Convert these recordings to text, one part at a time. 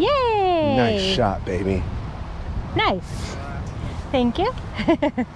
Yay! Nice shot, baby. Nice. Thank you.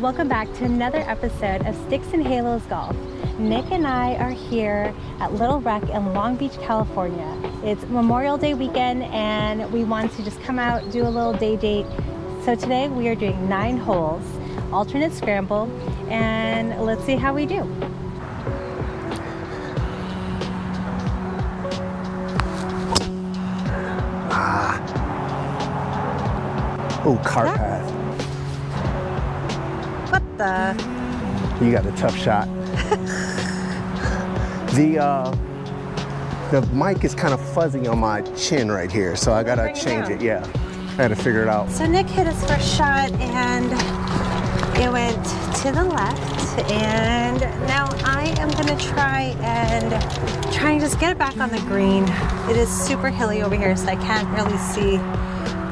Welcome back to another episode of Stix and Halos Golf. Nick and I are here at Little Rec in Long Beach, California. It's Memorial Day weekend and we want to just come out, do a little day date. So today we are doing nine holes, alternate scramble, and let's see how we do. Oh, car That- path. What the? You got a tough shot. the uh, the mic is kind of fuzzy on my chin right here, so I gotta Bring it change it. Yeah, I had to figure it out. So Nick hit his first shot and it went to the left and now I am gonna try and try and just get it back on the green. It is super hilly over here so I can't really see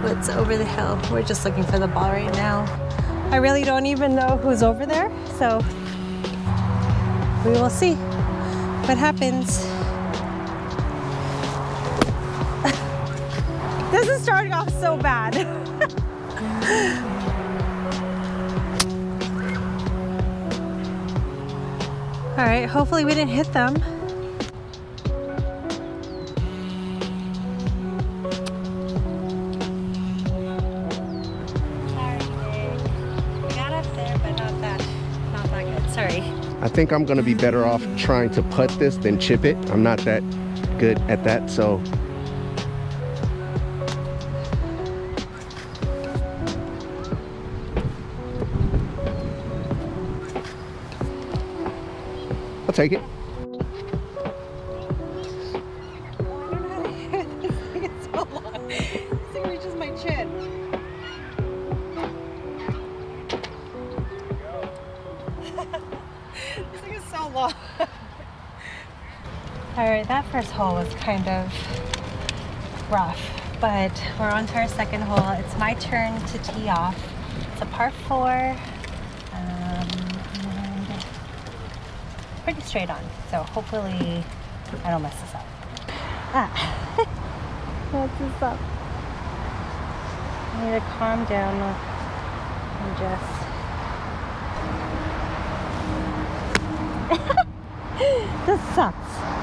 what's over the hill. We're just looking for the ball right now. I really don't even know who's over there so we will see what happens. this is starting off so bad. All right, hopefully we didn't hit them. I think I'm gonna be better off trying to putt this than chip it. I'm not that good at that, so I'll take it. First hole was kind of rough, but we're on to our second hole. It's my turn to tee off. It's a par four, um, pretty straight on. So hopefully I don't mess this up. Ah, mess this up. I need to calm down and just. this sucks.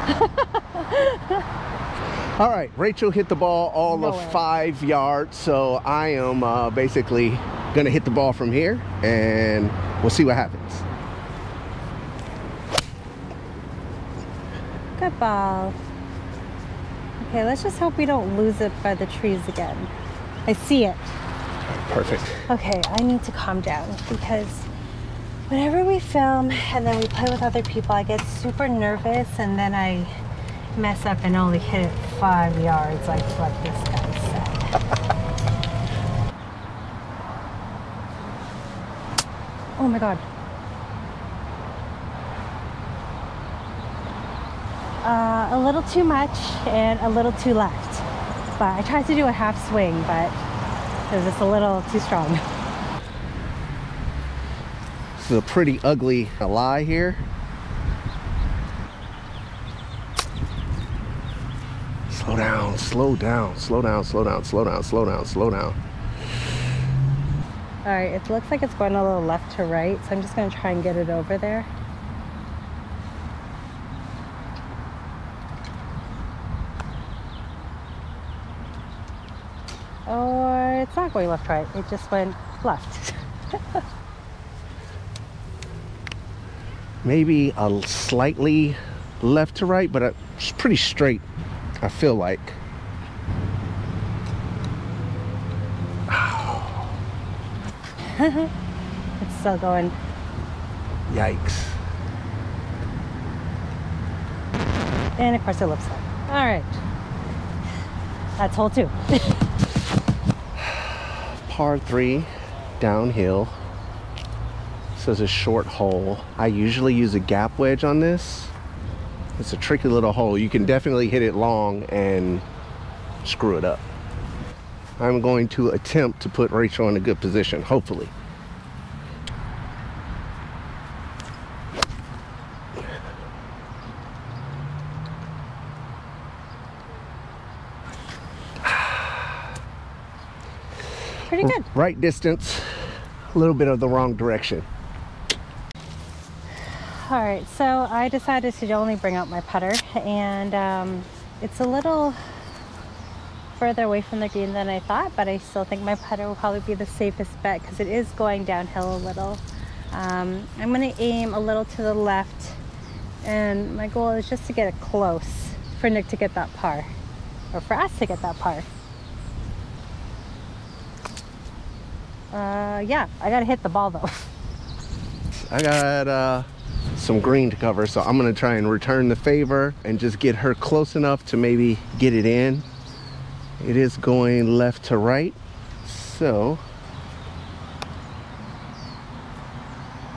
All right, Rachel hit the ball all Nowhere. of five yards, so I am uh, basically gonna hit the ball from here, and we'll see what happens. Good ball. Okay, let's just hope we don't lose it by the trees again. I see it. Perfect. Okay, I need to calm down because whenever we film and then we play with other people, I get super nervous and then I mess up and only hit it five yards like what this guy said. oh my god. Uh, a little too much and a little too left. But I tried to do a half swing, but it was just a little too strong. This is a pretty ugly lie here. Slow down, slow down, slow down, slow down, slow down, slow down, slow down. All right, it looks like it's going a little left to right, so I'm just gonna try and get it over there. Or it's not going left right, it just went left. Maybe a slightly left to right, but uh, it's pretty straight, I feel like. it's still going. Yikes. And of course it looks like. All right. That's hole two. Par three, downhill says a short hole. I usually use a gap wedge on this. It's a tricky little hole. You can definitely hit it long and screw it up. I'm going to attempt to put Rachel in a good position, hopefully. Pretty good. Right distance, a little bit of the wrong direction. All right, so I decided to only bring out my putter, and um, it's a little further away from the green than I thought, but I still think my putter will probably be the safest bet because it is going downhill a little. Um, I'm going to aim a little to the left, and my goal is just to get it close for Nick to get that par, or for us to get that par. Uh, yeah, I gotta hit the ball though. I got uh, some green to cover, so I'm gonna try and return the favor and just get her close enough to maybe get it in. It is going left to right, so.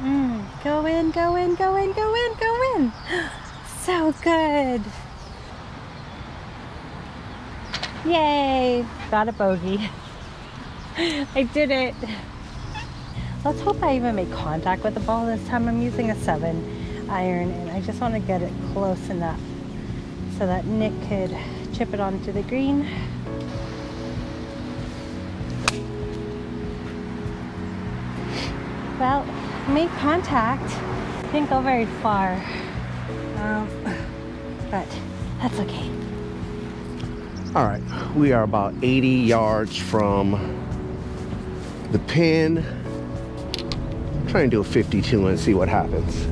Mm, go in, go in, go in, go in, go in. So good. Yay, got a bogey. I did it. Let's hope I even make contact with the ball this time. I'm using a seven iron and I just want to get it close enough so that Nick could chip it onto the green. Well, made contact. Didn't go very far. Um, but that's okay. All right, we are about 80 yards from the pin. Try and do a 52 and see what happens.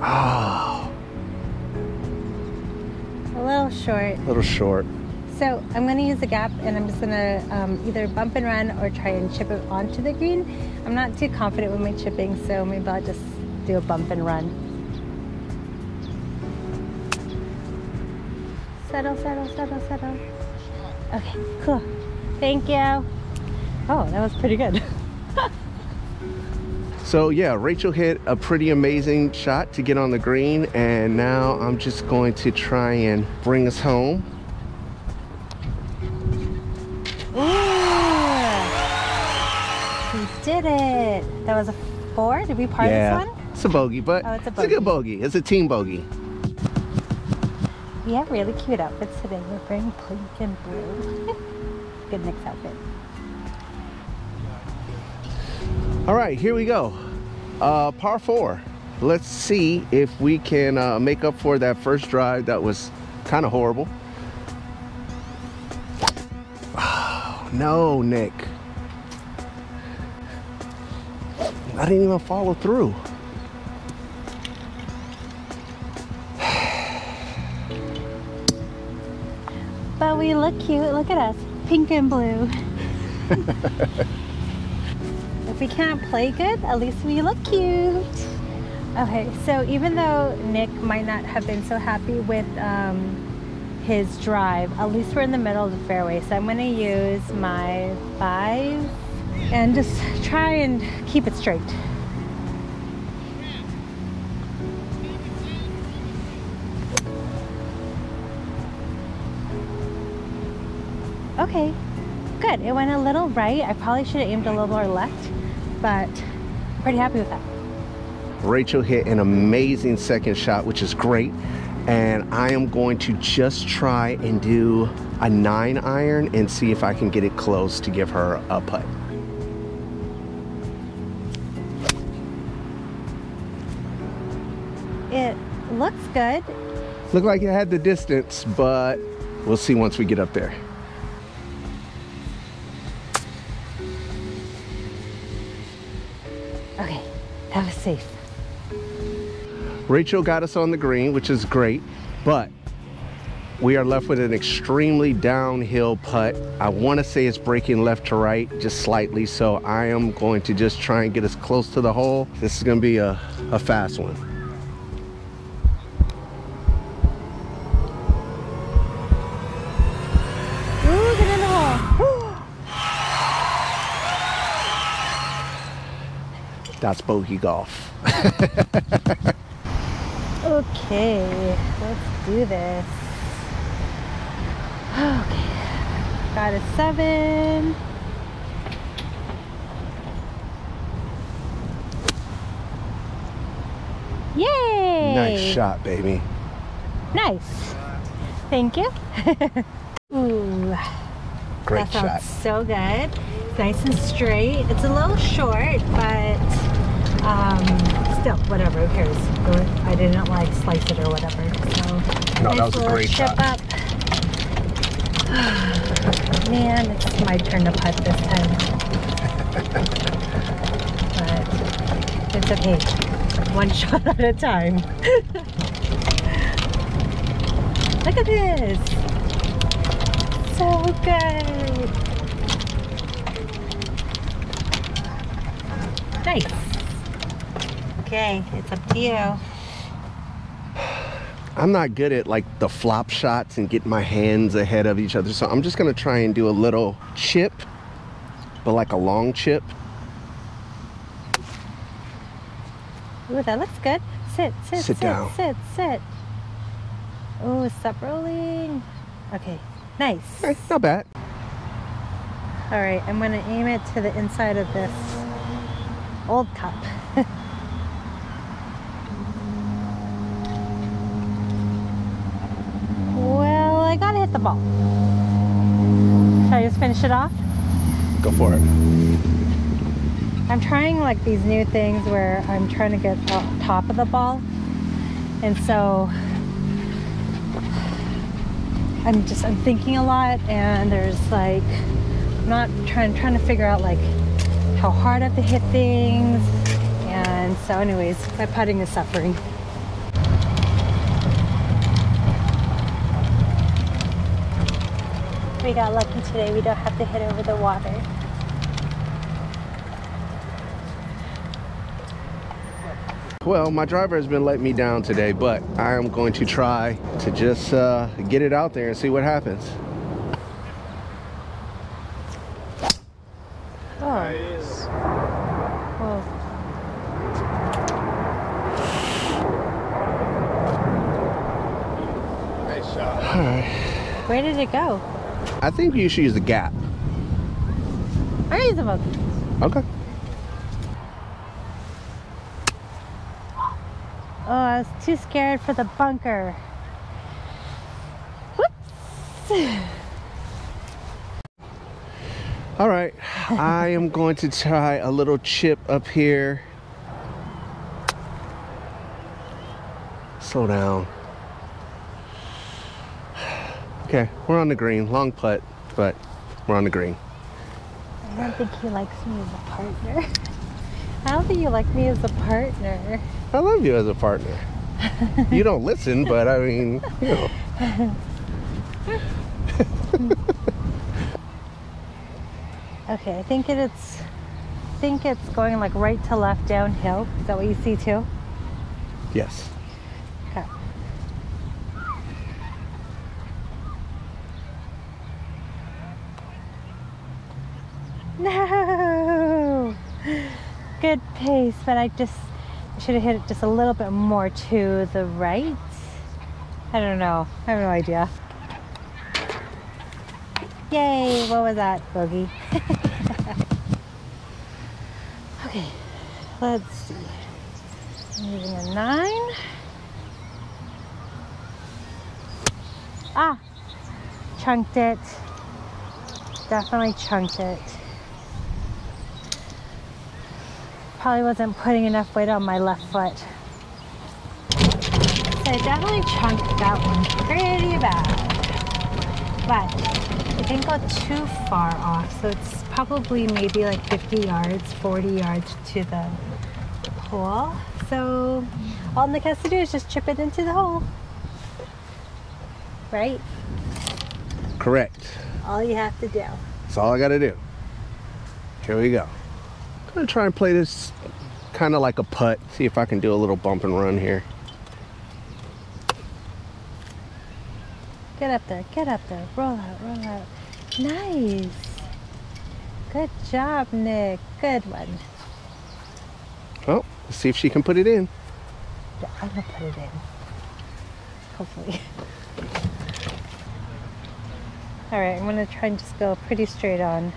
Oh, A little short. a little short. So I'm going to use the gap and I'm just going to um, either bump and run or try and chip it onto the green. I'm not too confident with my chipping, so maybe I'll just do a bump and run. Settle, settle, settle, settle. Okay, cool. Thank you. Oh, that was pretty good. So yeah, Rachel hit a pretty amazing shot to get on the green and now I'm just going to try and bring us home. Ooh. We did it. That was a four. Did we par yeah, this one? it's a bogey, but Oh, it's a it's a good bogey. It's a team bogey. We have really cute outfits today. We're wearing pink and blue. Good mix outfit. All right, here we go. Uh, par four. Let's see if we can uh, make up for that first drive that was kind of horrible. Oh, no, Nick. I didn't even follow through. We look cute. Look at us. Pink and blue. if we can't play good, at least we look cute. Okay, so even though Nick might not have been so happy with um, his drive, at least we're in the middle of the fairway. So I'm going to use my five and just try and keep it straight. Okay, good. It went a little right. I probably should have aimed a little more left, but I'm pretty happy with that. Rachel hit an amazing second shot, which is great. And I am going to just try and do a nine iron and see if I can get it close to give her a putt. It looks good. Looked like it had the distance, but we'll see once we get up there. That was safe. Rachel got us on the green, which is great, but we are left with an extremely downhill putt. I want to say it's breaking left to right just slightly, so I am going to just try and get as close to the hole. This is going to be a, a fast one. That's bogey golf. Okay, let's do this. Okay, got a seven. Yay! Nice shot, baby. Nice. Thank you. Ooh, Great that shot. so good. It's nice and straight. It's a little short, but um, still, whatever. Who cares? I didn't like slice it or whatever. So No, that was a great chip shot. up. Man, it's my turn to putt this time. but it's okay. One shot at a time. Look at this. So good. Nice. Okay, it's up to you. I'm not good at like the flop shots and getting my hands ahead of each other. So I'm just gonna try and do a little chip, but like a long chip. Ooh, that looks good. Sit, sit, Sit sit, down. sit, sit. Ooh, stop rolling. Okay, nice. Eh, not bad. All right, I'm gonna aim it to the inside of this old cup. well, I gotta hit the ball. Shall I just finish it off? Go for it. I'm trying like these new things where I'm trying to get on top of the ball. And so I'm just I'm thinking a lot and there's like I'm not trying trying to figure out like how hard I have to hit things. And so anyways, my putting is suffering. We got lucky today. We don't have to hit over the water. Well, my driver has been letting me down today, but I am going to try to just uh, get it out there and see what happens. Oh. Whoa. All right. Where did it go? I think you should use the gap. I use the boat. Okay. Oh, I was too scared for the bunker. Whoops. All right. I am going to try a little chip up here. Slow down. Okay, we're on the green. Long putt, but we're on the green. I don't think he likes me as a partner. I don't think you like me as a partner. I love you as a partner. you don't listen, but I mean, you know. Okay, I think it, it's I think it's going like right to left downhill. Is that what you see too? Yes. No! Good pace, but I just should have hit it just a little bit more to the right. I don't know. I have no idea. Yay! What was that, bogey? okay, let's see. I'm using a nine. Ah, chunked it. Definitely chunked it. Probably wasn't putting enough weight on my left foot. So I definitely chunked that one pretty bad. But it didn't go too far off, so it's probably maybe like 50 yards, 40 yards to the hole. So all Nick has to do is just chip it into the hole. Right? Correct. All you have to do. That's all I got to do. Here we go. To try and play this kind of like a putt. See if I can do a little bump and run here. Get up there, get up there. Roll out, roll out. Nice. Good job, Nick. Good one. Oh, let's see if she can put it in. Yeah, I'm gonna put it in. Hopefully. All right, I'm gonna try and just go pretty straight on.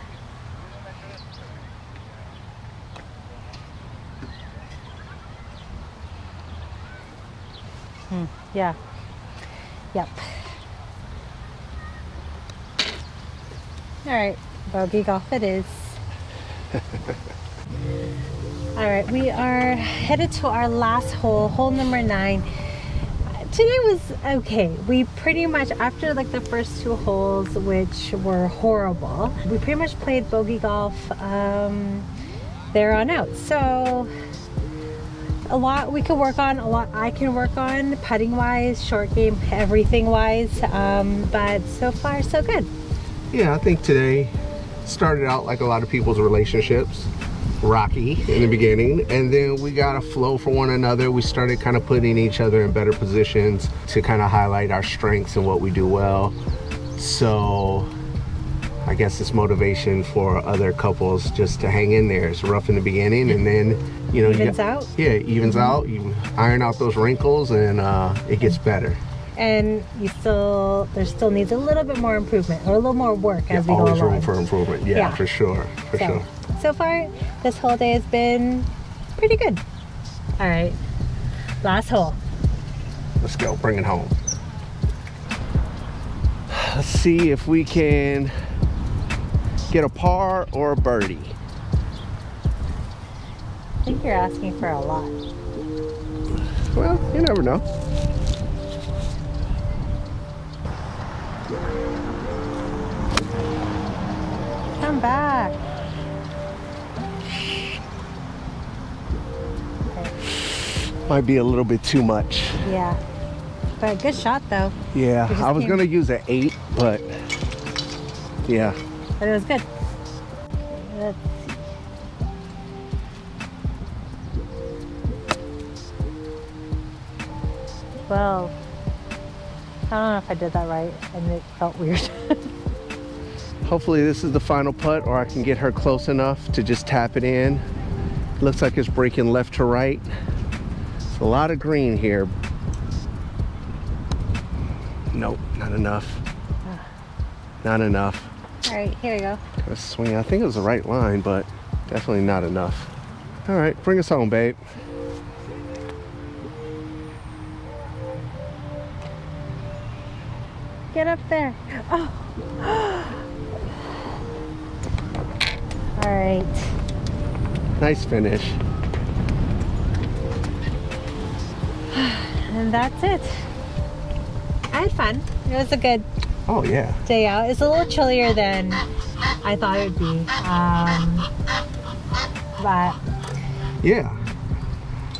Yeah. Yep. All right, bogey golf it is. All right, we are headed to our last hole, hole number nine. Today was okay. We pretty much, after like the first two holes, which were horrible, we pretty much played bogey golf um, there on out. So a lot we could work on, a lot I can work on, putting wise, short game, everything wise. Um, but so far, so good. Yeah, I think today started out like a lot of people's relationships rocky in the beginning and then we got a flow for one another we started kind of putting each other in better positions to kind of highlight our strengths and what we do well so I guess it's motivation for other couples just to hang in there. It's rough in the beginning, and then you know, evens you out. Yeah, evens mm -hmm. out. You iron out those wrinkles, and uh, it gets better. And you still, there still needs a little bit more improvement or a little more work as yeah, we go along. Always room for improvement. Yeah, yeah. for sure, for so, sure. So far, this whole day has been pretty good. All right, last hole. Let's go. Bring it home. Let's see if we can get a par or a birdie? I think you're asking for a lot. Well, you never know. Come back. Might be a little bit too much. Yeah. But good shot though. Yeah, I was gonna use an eight, but yeah, but it was good. Let's see. Well, I don't know if I did that right and it felt weird. Hopefully this is the final putt or I can get her close enough to just tap it in. Looks like it's breaking left to right. It's a lot of green here. Nope, not enough. Ah. Not enough. All right, here we go. Gotta swing. I think it was the right line, but definitely not enough. All right, bring us home, babe. Get up there. Oh. All right. Nice finish. And that's it. I had fun. It was a good Oh yeah. Day out. It's a little chillier than I thought it would be. Um, but yeah.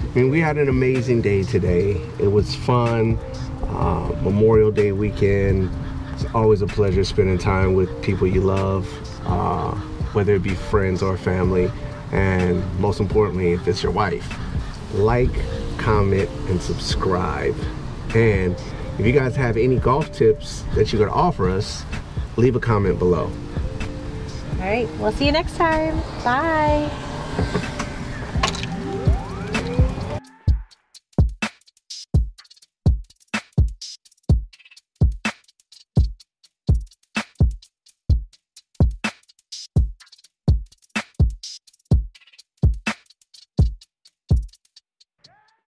I mean, we had an amazing day today. It was fun. Uh, Memorial Day weekend. It's always a pleasure spending time with people you love, uh, whether it be friends or family. And most importantly, if it's your wife, like, comment, and subscribe. And if you guys have any golf tips that you could offer us, leave a comment below. All right, we'll see you next time. Bye.